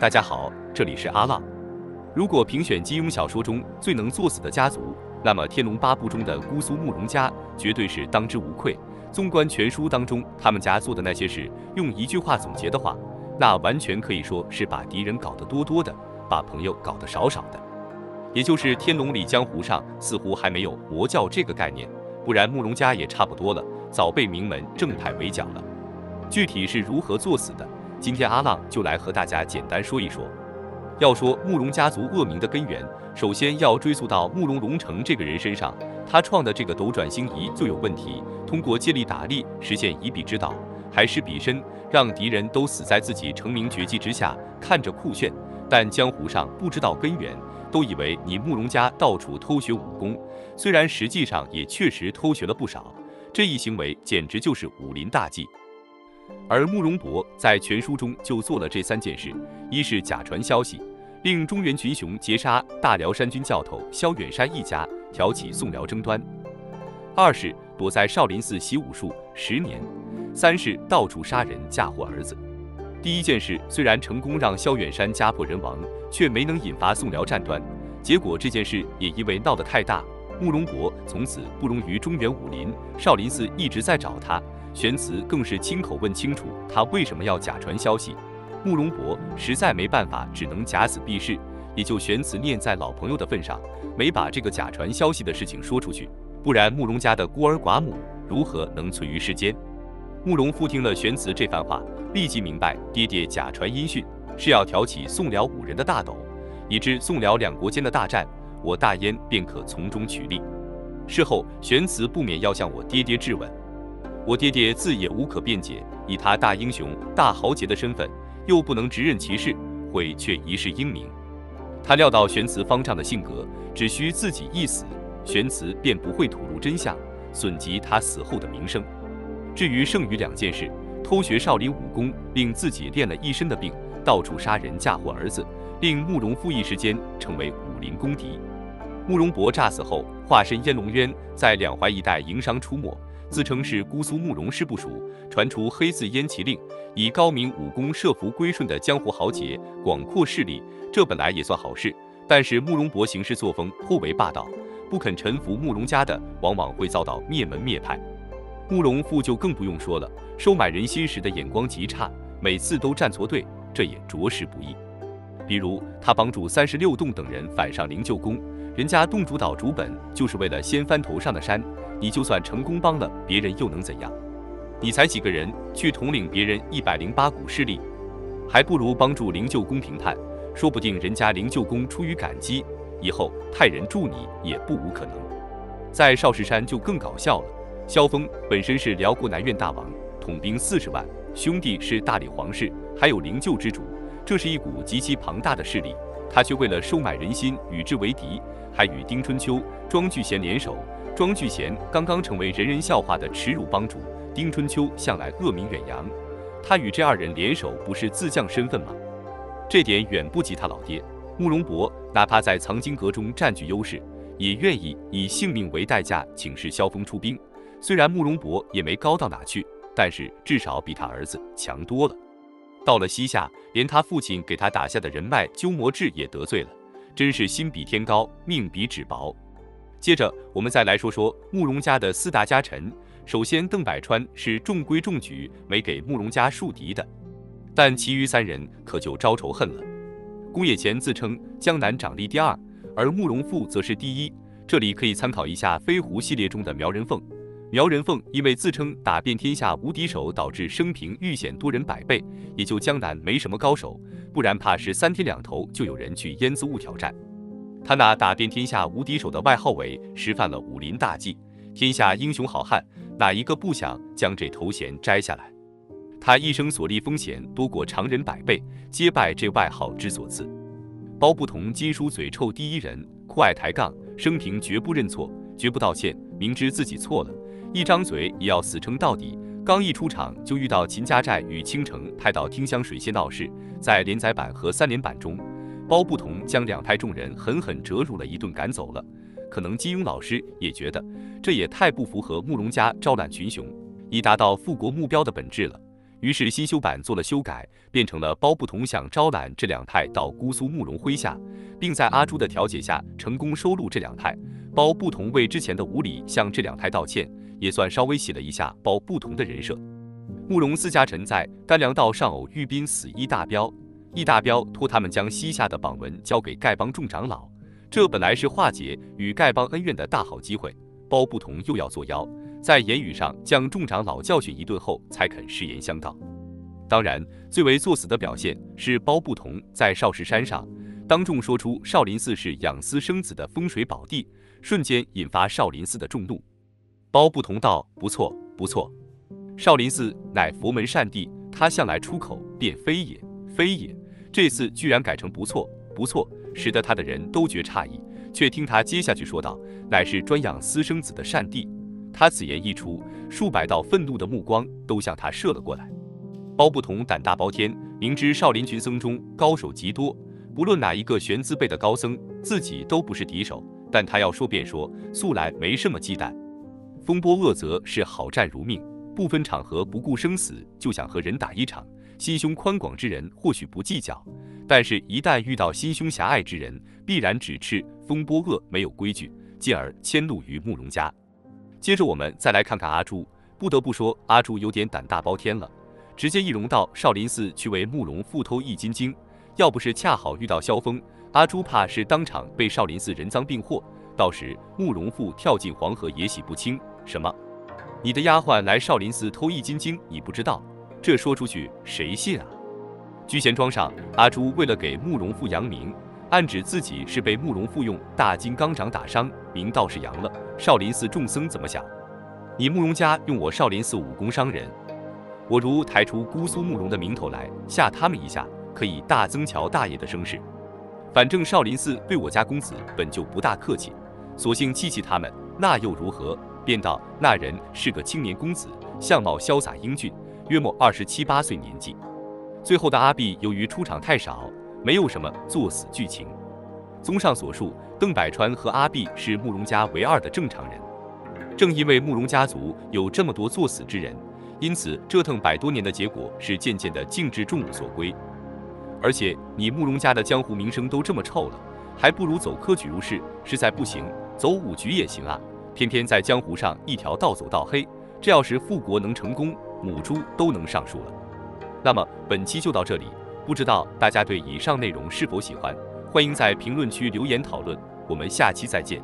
大家好，这里是阿浪。如果评选金庸小说中最能作死的家族，那么《天龙八部》中的姑苏慕容家绝对是当之无愧。纵观全书当中，他们家做的那些事，用一句话总结的话，那完全可以说是把敌人搞得多多的，把朋友搞得少少的。也就是天龙里江湖上似乎还没有魔教这个概念，不然慕容家也差不多了，早被名门正派围剿了。具体是如何作死的，今天阿浪就来和大家简单说一说。要说慕容家族恶名的根源，首先要追溯到慕容龙城这个人身上。他创的这个斗转星移就有问题，通过借力打力实现以彼之道，还施彼身，让敌人都死在自己成名绝技之下，看着酷炫，但江湖上不知道根源，都以为你慕容家到处偷学武功，虽然实际上也确实偷学了不少，这一行为简直就是武林大忌。而慕容博在全书中就做了这三件事：一是假传消息，令中原群雄劫杀大辽山军教头萧远山一家。挑起宋辽争端，二是躲在少林寺习武术十年，三是到处杀人嫁祸儿子。第一件事虽然成功让萧远山家破人亡，却没能引发宋辽战端。结果这件事也因为闹得太大，慕容博从此不容于中原武林。少林寺一直在找他，玄慈更是亲口问清楚他为什么要假传消息。慕容博实在没办法，只能假死避世。也就玄慈念在老朋友的份上，没把这个假传消息的事情说出去，不然慕容家的孤儿寡母如何能存于世间？慕容复听了玄慈这番话，立即明白爹爹假传音讯是要挑起宋辽五人的大斗，以致宋辽两国间的大战，我大燕便可从中取利。事后玄慈不免要向我爹爹质问，我爹爹自也无可辩解，以他大英雄、大豪杰的身份，又不能直任其事，悔却一世英名。他料到玄慈方丈的性格，只需自己一死，玄慈便不会吐露真相，损及他死后的名声。至于剩余两件事，偷学少林武功，令自己练了一身的病，到处杀人嫁祸儿子，令慕容复一时间成为武林公敌。慕容博诈死后，化身燕龙渊，在两淮一带营商出没。自称是姑苏慕容氏部属，传出黑字燕麒令，以高明武功设伏归顺的江湖豪杰，广阔势力。这本来也算好事，但是慕容博行事作风颇为霸道，不肯臣服慕容家的，往往会遭到灭门灭派。慕容复就更不用说了，收买人心时的眼光极差，每次都站错队，这也着实不易。比如他帮助三十六洞等人反上灵鹫宫，人家洞主岛主本就是为了掀翻头上的山。你就算成功帮了别人，又能怎样？你才几个人去统领别人一百零八股势力，还不如帮助灵鹫宫平叛，说不定人家灵鹫宫出于感激，以后派人助你也不无可能。在少室山就更搞笑了，萧峰本身是辽国南院大王，统兵四十万，兄弟是大理皇室，还有灵鹫之主，这是一股极其庞大的势力，他却为了收买人心与之为敌，还与丁春秋、庄聚贤联手。庄聚贤刚刚成为人人笑话的耻辱帮主，丁春秋向来恶名远扬，他与这二人联手，不是自降身份吗？这点远不及他老爹慕容博，哪怕在藏经阁中占据优势，也愿意以性命为代价请示萧峰出兵。虽然慕容博也没高到哪去，但是至少比他儿子强多了。到了西夏，连他父亲给他打下的人脉鸠摩智也得罪了，真是心比天高，命比纸薄。接着，我们再来说说慕容家的四大家臣。首先，邓百川是中规中矩，没给慕容家树敌的，但其余三人可就招仇恨了。宫野前自称江南掌力第二，而慕容复则是第一。这里可以参考一下飞狐系列中的苗人凤。苗人凤因为自称打遍天下无敌手，导致生平遇险多人百倍，也就江南没什么高手，不然怕是三天两头就有人去燕子坞挑战。他那打遍天下无敌手的外号为实犯了武林大忌，天下英雄好汉哪一个不想将这头衔摘下来？他一生所历风险多过常人百倍，皆拜这外号之所赐。包不同金书嘴臭第一人，酷爱抬杠，生平绝不认错，绝不道歉，明知自己错了，一张嘴也要死撑到底。刚一出场就遇到秦家寨与青城派到听香水榭闹事，在连载版和三连版中。包不同将两派众人狠狠折辱了一顿，赶走了。可能金庸老师也觉得这也太不符合慕容家招揽群雄，以达到复国目标的本质了。于是新修版做了修改，变成了包不同想招揽这两派到姑苏慕容麾下，并在阿朱的调解下成功收录这两派。包不同为之前的无礼向这两派道歉，也算稍微洗了一下包不同的人设。慕容四家臣在甘凉道上偶遇兵死一大彪，易大彪托他们将西夏的榜文交给丐帮众长老，这本来是化解与丐帮恩怨的大好机会。包不同又要作妖。在言语上将众长老教训一顿后，才肯誓言相告。当然，最为作死的表现是包不同在少石山上当众说出少林寺是养私生子的风水宝地，瞬间引发少林寺的众怒。包不同道：“不错，不错，少林寺乃佛门善地，他向来出口便非也，非也。这次居然改成不错，不错，使得他的人都觉诧异。却听他接下去说道：乃是专养私生子的善地。”他此言一出，数百道愤怒的目光都向他射了过来。包不同胆大包天，明知少林群僧中高手极多，不论哪一个玄资辈的高僧，自己都不是敌手，但他要说便说，素来没什么忌惮。风波恶则是好战如命，不分场合不顾生死就想和人打一场。心胸宽广之人或许不计较，但是一旦遇到心胸狭隘之人，必然指斥风波恶没有规矩，进而迁怒于慕容家。接着我们再来看看阿朱，不得不说阿朱有点胆大包天了，直接易容到少林寺去为慕容复偷易筋经。要不是恰好遇到萧峰，阿朱怕是当场被少林寺人赃并获，到时慕容复跳进黄河也洗不清。什么？你的丫鬟来少林寺偷易筋经，你不知道？这说出去谁信啊？聚贤庄上，阿朱为了给慕容复扬名。暗指自己是被慕容复用大金刚掌打伤，名道是扬了。少林寺众僧怎么想？你慕容家用我少林寺武功伤人，我如抬出姑苏慕容的名头来吓他们一下，可以大增乔大爷的声势。反正少林寺对我家公子本就不大客气，索性气气他们，那又如何？便道那人是个青年公子，相貌潇洒英俊，约莫二十七八岁年纪。最后的阿碧由于出场太少。没有什么作死剧情。综上所述，邓百川和阿碧是慕容家唯二的正常人。正因为慕容家族有这么多作死之人，因此折腾百多年的结果是渐渐的静至众目所归。而且你慕容家的江湖名声都这么臭了，还不如走科举入仕，实在不行走武局也行啊。偏偏在江湖上一条道走到黑，这要是复国能成功，母猪都能上树了。那么本期就到这里。不知道大家对以上内容是否喜欢？欢迎在评论区留言讨论。我们下期再见。